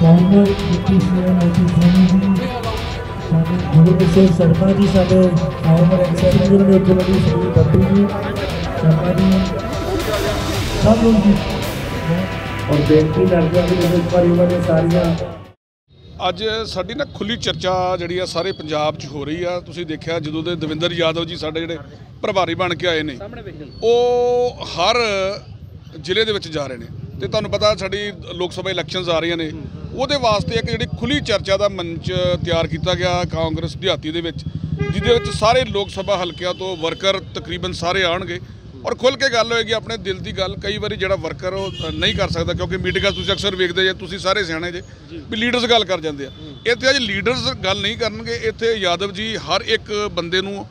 ਕਾਂਗਰਸ ਜਿੱਤੀ ਸੀ ਮੋਦੀ ਸੋਨੀ ਜੀ ਸਾਡੇ ਗੁਰੂ ਸਿੰਘ ਸ਼ਰਮਾ ਜੀ ਸਾਡੇ ਕਾਂਗਰਸ ਐਕਸੀਕਿਊਟਿਵ ਦੇ ਉੱਪਰ ਸ੍ਰੀ ਬੱਬੂ ਜੀ ਸ਼ਰਮਾ ਜੀ ਸਭ ਲੋਕ ਜੀ ਔਰ ਬੇਨਤੀ ਕਰਦੇ ਹਾਂ ਕਿ ਇਸ ਵਾਰ ਇਹਨਾਂ ਸਾਰੀਆਂ ਅੱਜ ਸਾਡੀ ਨਾ ਖੁੱਲੀ ਚਰਚਾ ਜਿਹੜੀ ਆ ਸਾਰੇ ਪੰਜਾਬ 'ਚ ਹੋ ਰਹੀ ਆ। ਤੁਸੀਂ ਦੇਖਿਆ ਜਦੋਂ ਦੇ ਦਵਿੰਦਰ ਯਾਦਵ ਜੀ ਸਾਡੇ ਜਿਹੜੇ ਪ੍ਰਭਾਰੀ ਬਣ ਕੇ ਆਏ ਨੇ, ਉਹ ਹਰ ਜ਼ਿਲ੍ਹੇ ਦੇ ਵਿੱਚ ਜਾ ਰਹੇ ਨੇ। ਤੇ ਤੁਹਾਨੂੰ ਪਤਾ ਸਾਡੀ ਲੋਕ ਸਭਾ ਇਲੈਕਸ਼ਨਸ ਆ ਰਹੀਆਂ ਨੇ। ਉਹਦੇ ਵਾਸਤੇ ਇੱਕ ਜਿਹੜੀ ਖੁੱਲੀ ਚਰਚਾ ਦਾ ਮੰਚ ਤਿਆਰ ਕੀਤਾ ਗਿਆ ਕਾਂਗਰਸ ਦਿਹਾਤੀ ਦੇ ਵਿੱਚ ਜਿਹਦੇ ਵਿੱਚ ਸਾਰੇ ਲੋਕ ਸਭਾ ਹਲਕਿਆਂ ਤੋਂ ਵਰਕਰ ਤਕਰੀਬਨ ਸਾਰੇ ਆਣਗੇ ਔਰ ਖੁੱਲ ਕੇ ਗੱਲ ਹੋਏਗੀ ਆਪਣੇ ਦਿਲ ਦੀ ਗੱਲ ਕਈ ਵਾਰੀ ਜਿਹੜਾ ਵਰਕਰ ਉਹ ਨਹੀਂ ਕਰ ਸਕਦਾ ਕਿਉਂਕਿ ਮੀਟਿੰਗਾਂ ਤੁਸੀਂ ਅਕਸਰ ਵੇਖਦੇ ਜੇ ਤੁਸੀਂ ਸਾਰੇ ਸਿਆਣੇ ਜੇ ਵੀ ਲੀਡਰਸ ਗੱਲ ਕਰ ਜਾਂਦੇ ਆ। ਇੱਥੇ ਅੱਜ ਲੀਡਰਸ ਗੱਲ ਨਹੀਂ ਕਰਨਗੇ ਇੱਥੇ ਯਾਦਵ ਜੀ ਹਰ ਇੱਕ ਬੰਦੇ ਨੂੰ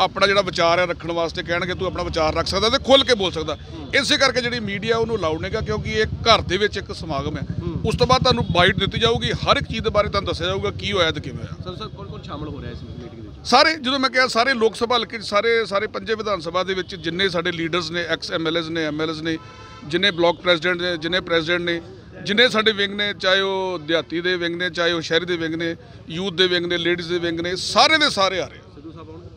ਆਪਣਾ ਜਿਹੜਾ ਵਿਚਾਰ ਹੈ ਰੱਖਣ ਵਾਸਤੇ ਕਹਿਣਗੇ ਤੂੰ ਆਪਣਾ ਵਿਚਾਰ ਰੱਖ ਸਕਦਾ ਤੇ ਖੁੱਲ ਕੇ ਬੋਲ ਸਕਦਾ। ਇਸੇ ਕਰਕੇ ਜਿਹੜੀ ਮੀਡੀਆ ਉਹਨੂੰ ਅਲਾਉਡ ਨਹੀਂਗਾ ਕਿਉਂਕਿ ਇਹ ਘਰ ਦੇ ਵਿੱਚ ਇੱਕ ਸਮਾਗਮ ਹੈ। ਉਸ ਤੋਂ ਬਾਅਦ ਤੁਹਾਨੂੰ ਬਾਈਟ ਦਿੱਤੀ ਜਾਊਗੀ ਹਰ ਇੱਕ ਚੀਜ਼ ਦੇ ਬਾਰੇ ਤੁਹਾਨੂੰ ਦੱਸਿਆ ਜਾਊਗਾ ਕੀ ਹੋਇਆ ਤੇ ਕਿਵੇਂ ਹੋਇਆ। ਸਰ ਸਰ ਕੌਣ ਕੌਣ ਸ਼ਾਮਲ ਹੋ ਰਿਹਾ ਇਸ ਮੀਟਿੰਗ ਦੇ ਵਿੱਚ? ਸਾਰੇ ਜਦੋਂ ਮੈਂ ਕਿਹਾ ਸਾਰੇ ਲੋਕ ਸਭਾ ਹਲਕੇ ਸਾਰੇ ਸਾਰੇ ਪੰਜੇ ਵਿਧਾਨ ਸਭਾ ਦੇ ਵਿੱਚ ਜਿੰਨੇ ਸਾਡੇ ਲੀਡਰਸ ਨੇ ਐਕਸ ਐਮਐਲਏਸ ਨੇ ਐਮਐਲਏਸ ਨੇ ਜਿੰਨੇ ਬਲਾਕ ਪ੍ਰੈਜ਼ੀਡੈਂਟ ਨੇ ਜਿੰਨੇ ਪ੍ਰੈਜ਼ੀਡੈਂਟ ਨੇ ਜਿੰਨੇ ਸਾਡੇ ਵਿੰਗ ਨੇ ਚਾਹੇ ਉਹ ਦਿਹਾਤੀ ਦੇ ਵਿੰਗ ਨੇ ਚਾਹੇ ਉਹ ਸ਼ਹਿਰੀ ਦੇ ਵਿੰਗ ਨੇ ਯੂਥ ਦੇ ਵਿੰਗ ਨੇ ਲੇਡੀਜ਼ ਦੇ ਵਿੰਗ ਨੇ ਸਾਰੇ ਦੇ ਸਾਰੇ ਆ ਰਹੇ ਆ। ਸਿੱਧੂ ਸਾਹਿਬ ਆਉਣਗੇ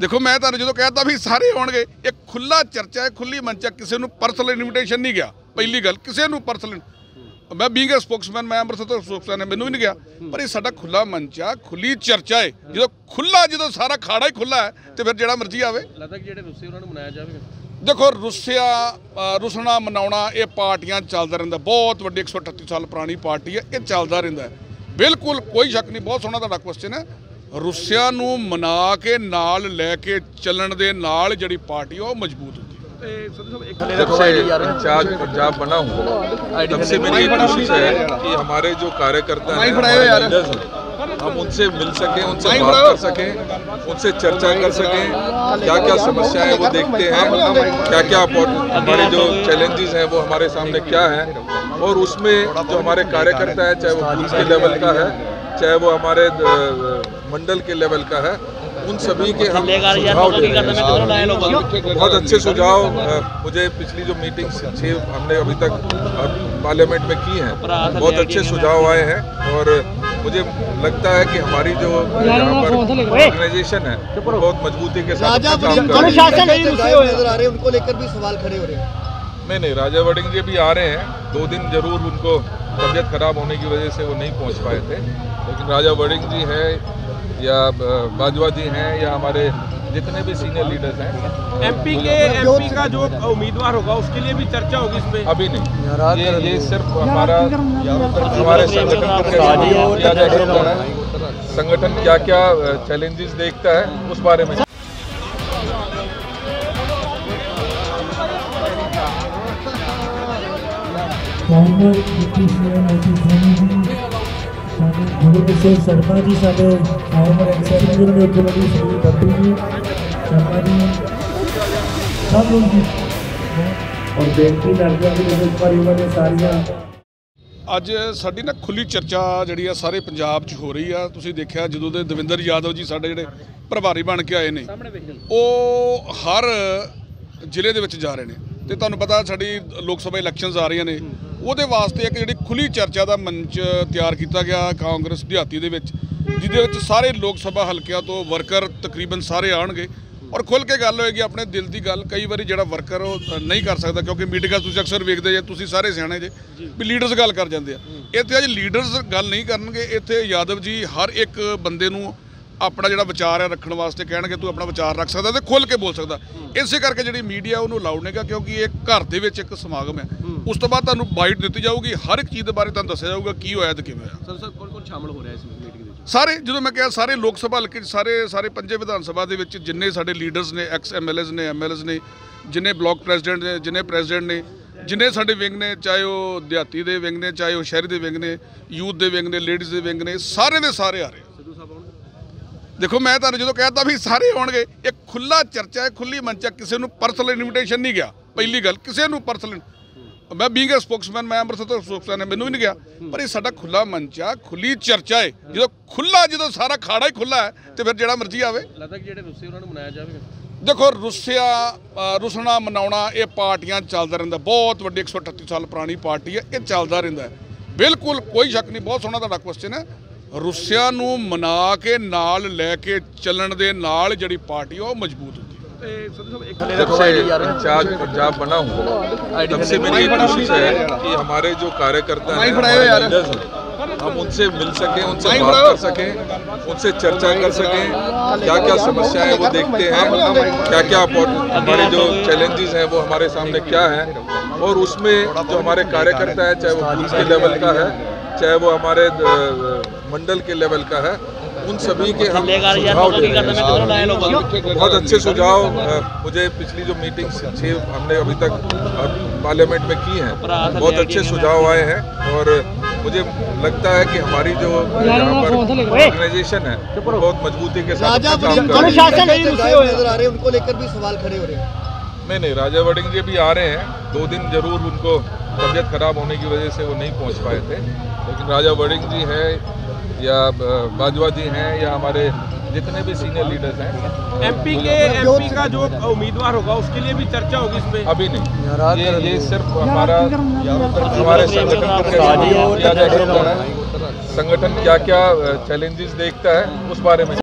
ਦੇਖੋ ਮੈਂ ਤੁਹਾਨੂੰ ਜਦੋਂ ਕਹਿਤਾ ਵੀ ਸਾਰੇ ਆਉਣਗੇ ਇੱਕ ਖੁੱਲਾ ਚਰਚਾ ਹੈ ਖੁੱਲੀ ਮੰਚ ਹੈ ਕਿਸੇ ਨੂੰ ਪਰਸਨਲ ਇਨਵੀਟੇਸ਼ਨ ਨਹੀਂ ਗਿਆ। ਪਹਿਲੀ ਗੱਲ ਕਿਸੇ ਨੂੰ ਪਰਸਨਲ ਮੈਂ ਬੀਇੰਗ ਅ ਸਪੋਕਸਮੈਨ ਮੈਂ ਅੰਮ੍ਰਿਤਸਰ ਤੋਂ ਸਪੋਕਸਮੈਨ ਮੈਨੂੰ ਵੀ ਨਹੀਂ ਗਿਆ। ਪਰ ਇਹ ਸਾਡਾ ਖੁੱਲਾ ਮੰਚ ਆ ਖੁੱਲੀ ਚਰਚਾ ਹੈ। ਜਦੋਂ ਖੁੱਲਾ ਜਦੋਂ ਸਾਰਾ ਖਾੜਾ ਹੀ ਖੁੱਲਾ ਹੈ ਤੇ ਫਿਰ ਜਿਹੜਾ ਮਰਜ਼ੀ ਆਵੇ। ਲੱਗਦਾ ਕਿ ਜਿਹੜੇ ਰੁੱਸੇ ਉਹਨਾਂ ਨੂੰ ਮਨਾਇਆ ਜਾਵੇਗਾ ਦੇਖੋ ਰੁੱਸਿਆ ਰੁਸਣਾ ਮਨਾਉਣਾ ਇਹ ਪਾਰਟੀਆਂ ਚੱਲਦਾ ਰਹਿੰਦਾ। ਬਹੁਤ ਵੱਡੀ 138 ਸਾਲ ਪੁਰਾਣੀ ਪਾਰਟੀ ਹੈ ਇਹ ਚੱਲਦਾ ਰਹਿੰਦਾ ਬਿਲਕੁਲ ਕੋਈ ਸ਼ੱਕ ਨਹੀਂ ਬਹੁਤ ਸੋਹਣਾ ਤੁਹਾਡਾ ਕੁਐਸਚਨ ਹੈ। ਰੁੱਸਿਆ ਨੂੰ ਮਨਾ ਕੇ ਨਾਲ ਲੈ ਕੇ ਚੱਲਣ ਦੇ ਨਾਲ ਜਿਹੜੀ ਪਾਰਟੀ ਆ, ਉਹ ਮਜ਼ਬੂਤ ਹੁੰਦੀ ਹੈ ਤੇ ਸਿੱਧੂ ਸਾਹਿਬ ਇੱਕ जब से इंचार्ज पंजाब बना हूँ तब से मेरी ये कोशिश है कि हमारे जो कार्यकर्ता हैं हमारे लीडर्स हैं हम उनसे मिल सकें उनसे बात कर सकें उनसे चर्चा कर सकें क्या क्या समस्याएं वो देखते हैं क्या क्या हमारे जो चैलेंजेस हैं वो हमारे सामने क्या हैं और उसमें जो हमारे कार्यकर्ता है चाहे वो बूथ के लेवल का है चाहे वो हमारे अ, मंडल के लेवल का है उन सभी के हम सुझाव दे रहे हैं। बहुत अच्छे सुझाव मुझे पिछली जो मीटिंग छः हमने अभी तक पार्लियामेंट में की हैं बहुत अच्छे सुझाव आए हैं और मुझे लगता है कि हमारी जो यहाँ पर ऑर्गेनाइजेशन है बहुत मजबूती के साथ काम कर है। रहे हैं उनको लेकर भी सवाल खड़े हो रहे हैं। नहीं नहीं राजा वड़िंग जी भी आ रहे हैं। दो दिन ज़रूर उनको तबीयत खराब होने की वजह से वो नहीं पहुँच पाए थे। लेकिन राजा वड़िंग जी हैं या बाजवा जी हैं या हमारे जितने भी सीनियर लीडर्स हैं। एमपी के एमपी का जो उम्मीदवार होगा उसके लिए भी चर्चा होगी इसमें अभी नहीं। ये, ये सिर्फ़ हमारा हमारे संगठन संगठन क्या क्या चैलेंजेस देखता है उस बारे में। ਸੋਨੀ ਗੁਰੂ ਸਿੰਘ ਸ਼ਰਮਾ ਜੀ ਸਾਡੇ ਕਾਂਗਰਸ ਐਕਸੀਕਿਊਟਿਵ ਦੇ ਉੱਪਰ ਸ੍ਰੀ ਬੱਬੂ ਜੀ ਸ਼ਰਮਾ ਜੀ ਸਭ ਲੋਕ ਜੀ। ਔਰ ਬੇਨਤੀ ਕਰਦੇ ਹਾਂ ਕਿ ਇਸ ਵਾਰ ਇਹਨਾਂ ਨੇ ਸਾਰੀਆਂ ਅੱਜ ਸਾਡੀ ਨਾ ਖੁੱਲੀ ਚਰਚਾ ਜਿਹੜੀ ਆ ਸਾਰੇ ਪੰਜਾਬ 'ਚ ਹੋ ਰਹੀ ਆ। ਤੁਸੀਂ ਦੇਖਿਆ ਜਦੋਂ ਦੇ ਦਵਿੰਦਰ ਯਾਦਵ ਜੀ ਸਾਡੇ ਜਿਹੜੇ ਪ੍ਰਭਾਰੀ ਬਣ ਕੇ ਆਏ ਨੇ ਉਹ ਹਰ ਜ਼ਿਲ੍ਹੇ ਦੇ ਵਿੱਚ ਜਾ ਰਹੇ ਨੇ। ਤੇ ਤੁਹਾਨੂੰ ਪਤਾ ਸਾਡੀ ਲੋਕ ਸਭਾ ਇਲੈਕਸ਼ਨਸ ਆ ਰਹੀਆਂ ਨੇ। ਉਹਦੇ ਵਾਸਤੇ ਇੱਕ ਜਿਹੜੀ ਖੁੱਲੀ ਚਰਚਾ ਦਾ ਮੰਚ ਤਿਆਰ ਕੀਤਾ ਗਿਆ ਕਾਂਗਰਸ ਦਿਹਾਤੀ ਦੇ ਵਿੱਚ ਜਿਹਦੇ ਵਿੱਚ ਸਾਰੇ ਲੋਕ ਸਭਾ ਹਲਕਿਆਂ ਤੋਂ ਵਰਕਰ ਤਕਰੀਬਨ ਸਾਰੇ ਆਣਗੇ ਔਰ ਖੁੱਲ ਕੇ ਗੱਲ ਹੋਏਗੀ ਆਪਣੇ ਦਿਲ ਦੀ ਗੱਲ ਕਈ ਵਾਰੀ ਜਿਹੜਾ ਵਰਕਰ ਉਹ ਨਹੀਂ ਕਰ ਸਕਦਾ ਕਿਉਂਕਿ ਮੀਟਿੰਗਾਂ ਤੁਸੀਂ ਅਕਸਰ ਵੇਖਦੇ ਜੇ ਤੁਸੀਂ ਸਾਰੇ ਸਿਆਣੇ ਜੇ ਵੀ ਲੀਡਰਸ ਗੱਲ ਕਰ ਜਾਂਦੇ ਆ। ਇੱਥੇ ਅੱਜ ਲੀਡਰਸ ਗੱਲ ਨਹੀਂ ਕਰਨਗੇ ਇੱਥੇ ਯਾਦਵ ਜੀ ਹਰ ਇੱਕ ਬੰਦੇ ਨੂੰ ਆਪਣਾ ਜਿਹੜਾ ਵਿਚਾਰ ਹੈ ਰੱਖਣ ਵਾਸਤੇ ਕਹਿਣਗੇ ਤੂੰ ਆਪਣਾ ਵਿਚਾਰ ਰੱਖ ਸਕਦਾ ਤੇ ਖੁੱਲ ਕੇ ਬੋਲ ਸਕਦਾ। ਇਸੇ ਕਰਕੇ ਜਿਹੜੀ ਮੀਡੀਆ ਉਹਨੂੰ ਅਲਾਉਡ ਨਹੀਂਗਾ ਕਿਉਂਕਿ ਇਹ ਘਰ ਦੇ ਵਿੱਚ ਇੱਕ ਸਮਾਗਮ ਹੈ। ਉਸ ਤੋਂ ਬਾਅਦ ਤੁਹਾਨੂੰ ਬਾਈਟ ਦਿੱਤੀ ਜਾਊਗੀ ਹਰ ਇੱਕ ਚੀਜ਼ ਦੇ ਬਾਰੇ ਤੁਹਾਨੂੰ ਦੱਸਿਆ ਜਾਊਗਾ ਕੀ ਹੋਇਆ ਤੇ ਕਿਵੇਂ ਹੋਇਆ। ਸਰ ਸਰ ਕੌਣ ਕੌਣ ਸ਼ਾਮਲ ਹੋ ਰਿਹਾ ਇਸ ਮੀਟਿੰਗ ਦੇ ਵਿੱਚ? ਸਾਰੇ ਜਦੋਂ ਮੈਂ ਕਿਹਾ ਸਾਰੇ ਲੋਕ ਸਭਾ ਹਲਕੇ ਸਾਰੇ ਸਾਰੇ ਪੰਜੇ ਵਿਧਾਨ ਸਭਾ ਦੇ ਵਿੱਚ ਜਿੰਨੇ ਸਾਡੇ ਲੀਡਰਸ ਨੇ ਐਕਸ ਐਮਐਲਏਸ ਨੇ ਐਮਐਲਏਸ ਨੇ ਜਿੰਨੇ ਬਲਾਕ ਪ੍ਰੈਜ਼ੀਡੈਂਟ ਨੇ ਜਿੰਨੇ ਪ੍ਰੈਜ਼ੀਡੈਂਟ ਨੇ ਜਿੰਨੇ ਸਾਡੇ ਵਿੰਗ ਨੇ ਚਾਹੇ ਉਹ ਦਿਹਾਤੀ ਦੇ ਵਿੰਗ ਨੇ ਚਾਹੇ ਉਹ ਸ਼ਹਿਰੀ ਦੇ ਵਿੰਗ ਨੇ ਯੂਥ ਦੇ ਵਿੰਗ ਨੇ ਲੇਡੀਜ਼ ਦੇ ਵਿੰਗ ਨੇ ਸਾਰੇ ਦੇ ਸਾਰੇ ਆ ਰਹੇ ਆ। ਸਿੱਧੂ ਸਾਹਿਬ ਆਉਣਗੇ ਦੇਖੋ ਮੈਂ ਤੁਹਾਨੂੰ ਜਦੋਂ ਕਹਿਤਾ ਵੀ ਸਾਰੇ ਆਉਣਗੇ ਇੱਕ ਖੁੱਲਾ ਚਰਚਾ ਹੈ ਖੁੱਲੀ ਮੰਚ ਹੈ ਕਿਸੇ ਨੂੰ ਪਰਸਨਲ ਇਨਵੀਟੇਸ਼ਨ ਨਹੀਂ ਗਿਆ। ਪਹਿਲੀ ਗੱਲ ਕਿਸੇ ਨੂੰ ਪਰਸਨਲ ਮੈਂ ਬੀਇੰਗ ਅ ਸਪੋਕਸਮੈਨ ਮੈਂ ਅੰਮ੍ਰਿਤਸਰ ਤੋਂ ਸਪੋਕਸਮੈਨ ਮੈਨੂੰ ਵੀ ਨਹੀਂ ਗਿਆ। ਪਰ ਇਹ ਸਾਡਾ ਖੁੱਲਾ ਮੰਚ ਆ ਖੁੱਲੀ ਚਰਚਾ ਹੈ। ਜਦੋਂ ਖੁੱਲਾ ਜਦੋਂ ਸਾਰਾ ਖਾੜਾ ਹੀ ਖੁੱਲਾ ਹੈ ਤੇ ਫਿਰ ਜਿਹੜਾ ਮਰਜ਼ੀ ਆਵੇ। ਲੱਗਦਾ ਕਿ ਜਿਹੜੇ ਰੁੱਸੇ ਉਹਨਾਂ ਨੂੰ ਮਨਾਇਆ ਜਾਵੇਗਾ ਦੇਖੋ ਰੁੱਸਿਆ ਰੁਸਣਾ ਮਨਾਉਣਾ ਇਹ ਪਾਰਟੀਆਂ ਚੱਲਦਾ ਰਹਿੰਦਾ। ਬਹੁਤ ਵੱਡੀ 138 ਸਾਲ ਪੁਰਾਣੀ ਪਾਰਟੀ ਹੈ ਇਹ ਚੱਲਦਾ ਰਹਿੰਦਾ ਹੈ। ਬਿਲਕੁਲ ਕੋਈ ਸ਼ੱਕ ਨਹੀਂ ਬਹੁਤ ਸੋਹਣਾ ਤੁਹਾਡਾ ਕੁਐਸਚਨ ਹੈ। ਰੁੱਸਿਆ ਨੂੰ ਮਨਾ ਕੇ ਨਾਲ ਲੈ ਕੇ ਚੱਲਣ ਦੇ ਨਾਲ ਜਿਹੜੀ ਪਾਰਟੀ ਆ ਉਹ ਮਜ਼ਬੂਤ ਹੁੰਦੀ ਹੈ ਤੇ ਸੰਧੂ ਸਾਹਿਬ ਇੱਕ जब से इंचार्ज पंजाब बना हूँ तब से मेरी ये कोशिश है कि हमारे जो कार्यकर्ता हैं हमारे लीडर्स हैं हम उनसे मिल सकें उनसे बात कर सकें उनसे चर्चा कर सकें क्या क्या समस्याएं वो देखते हैं क्या क्या हमारे जो चैलेंजेस हैं वो हमारे सामने क्या हैं और उसमें जो हमारे कार्यकर्ता है चाहे वो बूथ के लेवल का है चाहे वो हमारे मंडल के लेवल का है उन सभी के हम सुझाव दे रहे हैं। बहुत अच्छे सुझाव मुझे पिछली जो मीटिंग छः हमने अभी तक पार्लियामेंट में की हैं बहुत अच्छे सुझाव आए हैं और मुझे लगता है कि हमारी जो यहाँ पर ऑर्गेनाइजेशन है बहुत मजबूती के साथ काम कर रही है। नज़र आ रहे हैं उनको लेकर भी सवाल खड़े हो रहे हैं। नहीं नहीं राजा वडिंग जी भी आ रहे हैं दो दिन ज़रूर उनको तबीयत खराब होने की वजह से वो नहीं पहुँच पाए थे। लेकिन राजा वडिंग जी हैं या बाजवा जी हैं या हमारे जितने भी सीनियर लीडर्स हैं एमपी के एमपी का जो उम्मीदवार होगा उसके लिए भी चर्चा होगी इस पे। अभी नहीं। ये ये सिर्फ़ हमारा हमारे संगठन है। संगठन क्या क्या चैलेंजेस देखता है उस बारे में।